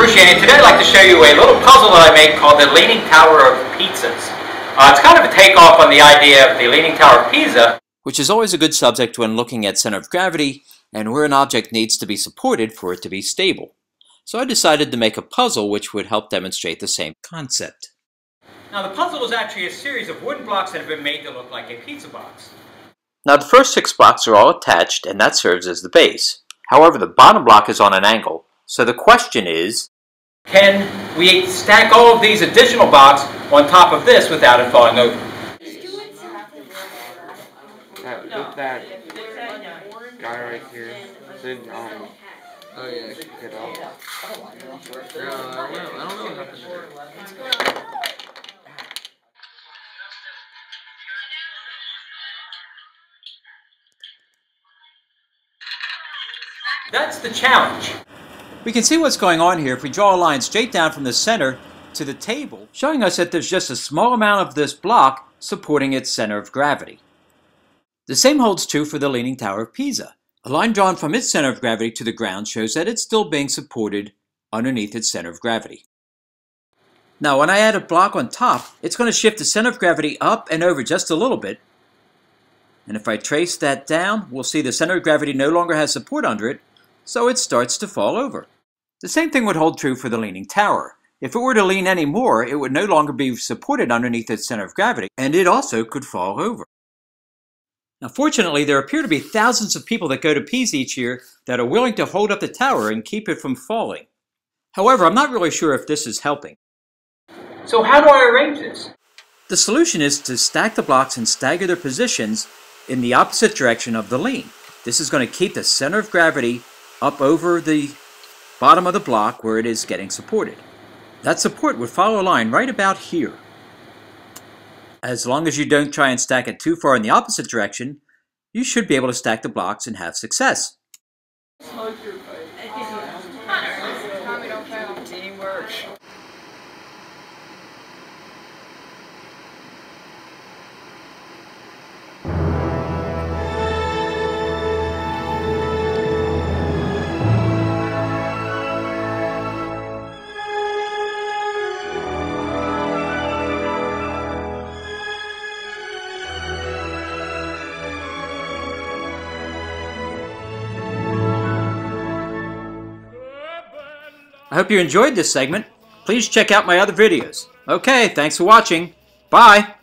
Bruce Yeany. Today I'd like to show you a little puzzle that I made called the Leaning Tower of Pizzas. Uh, it's kind of a takeoff on the idea of the Leaning Tower of Pisa. Which is always a good subject when looking at center of gravity and where an object needs to be supported for it to be stable. So I decided to make a puzzle which would help demonstrate the same concept. Now the puzzle is actually a series of wooden blocks that have been made to look like a pizza box. Now the first six blocks are all attached and that serves as the base. However, the bottom block is on an angle, so the question is, can we stack all of these additional blocks on top of this without it falling over? That, that guy right here, did, um, oh yeah, get out. Yeah, I don't know, I don't know what happened there. That's the challenge. We can see what's going on here if we draw a line straight down from the center to the table, showing us that there's just a small amount of this block supporting its center of gravity. The same holds true for the Leaning Tower of Pisa. A line drawn from its center of gravity to the ground shows that it's still being supported underneath its center of gravity. Now when I add a block on top, it's going to shift the center of gravity up and over just a little bit. And if I trace that down, we'll see the center of gravity no longer has support under it, so it starts to fall over. The same thing would hold true for the leaning tower. If it were to lean any more, it would no longer be supported underneath its center of gravity, and it also could fall over. Now fortunately, there appear to be thousands of people that go to Pisa each year that are willing to hold up the tower and keep it from falling. However, I'm not really sure if this is helping. So how do I arrange this? The solution is to stack the blocks and stagger their positions in the opposite direction of the lean. This is going to keep the center of gravity up over the bottom of the block where it is getting supported. That support would follow a line right about here. As long as you don't try and stack it too far in the opposite direction, you should be able to stack the blocks and have success. I hope you enjoyed this segment. Please check out my other videos. Okay, thanks for watching. Bye!